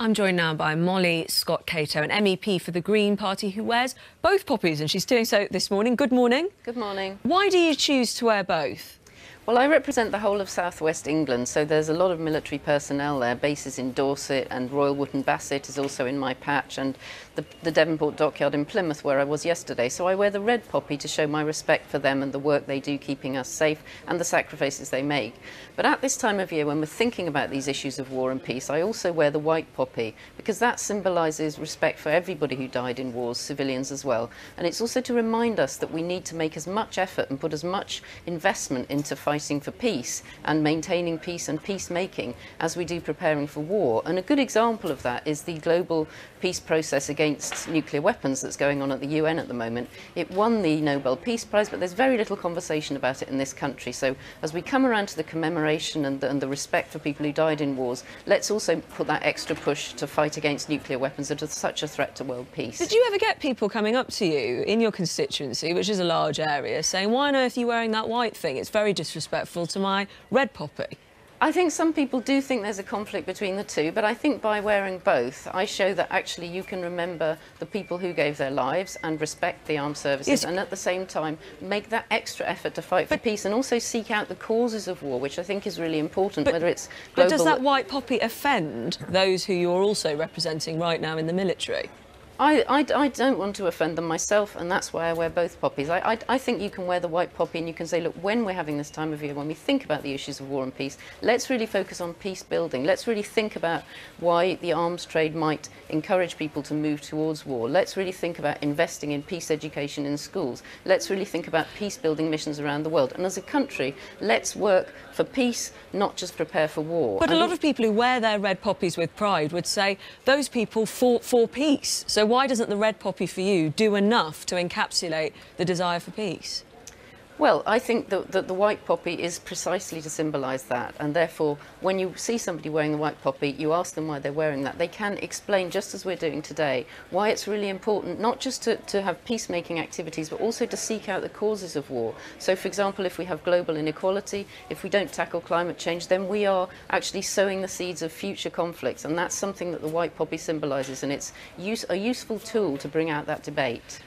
I'm joined now by Molly Scott Cato, an MEP for the Green Party who wears both poppies, and she's doing so this morning. Good morning. Good morning. Why do you choose to wear both? Well, I represent the whole of southwest England, so there's a lot of military personnel there. Bases in Dorset and Royal Wootton Bassett is also in my patch, and the, the, Devonport Dockyard in Plymouth, where I was yesterday. So I wear the red poppy to show my respect for them and the work they do keeping us safe and the sacrifices they make. But at this time of year, when we're thinking about these issues of war and peace, I also wear the white poppy because that symbolises respect for everybody who died in wars, civilians as well. And it's also to remind us that we need to make as much effort and put as much investment into fighting for peace and maintaining peace and peacemaking as we do preparing for war. And a good example of that is the global peace process against nuclear weapons that's going on at the UN at the moment. It won the Nobel Peace Prize, but there's very little conversation about it in this country. So as we come around to the commemoration and the, and the respect for people who died in wars, let's also put that extra push to fight against nuclear weapons that are such a threat to world peace. Did you ever get people coming up to you in your constituency, which is a large area, saying, why on earth are you wearing that white thing? It's very disrespectful to my red poppy. I think some people do think there's a conflict between the two, but I think by wearing both, I show that actually you can remember the people who gave their lives and respect the armed services, yes. and at the same time make that extra effort to fight for peace and also seek out the causes of war, which I think is really important, but, whether it's global... But does that white poppy offend those who you're also representing right now in the military? I, I, I, don't want to offend them myself, and that's why I wear both poppies. I, I, I, think you can wear the white poppy and you can say, look, when we're having this time of year, when we think about the issues of war and peace, let's really focus on peace building. Let's really think about why the arms trade might encourage people to move towards war. Let's really think about investing in peace education in schools. Let's really think about peace building missions around the world. And as a country, let's work for peace, not just prepare for war. But and a lot of people who wear their red poppies with pride would say those people fought for peace. So why doesn't the red poppy for you do enough to encapsulate the desire for peace? Well, I think that, the white poppy is precisely to symbolise that, and therefore, when you see somebody wearing the white poppy, you ask them why they're wearing that. They can explain, just as we're doing today, why it's really important not just to, to have peacemaking activities, but also to seek out the causes of war. So, for example, if we have global inequality, if we don't tackle climate change, then we are actually sowing the seeds of future conflicts, and that's something that the white poppy symbolises, and it's use, a useful tool to bring out that debate.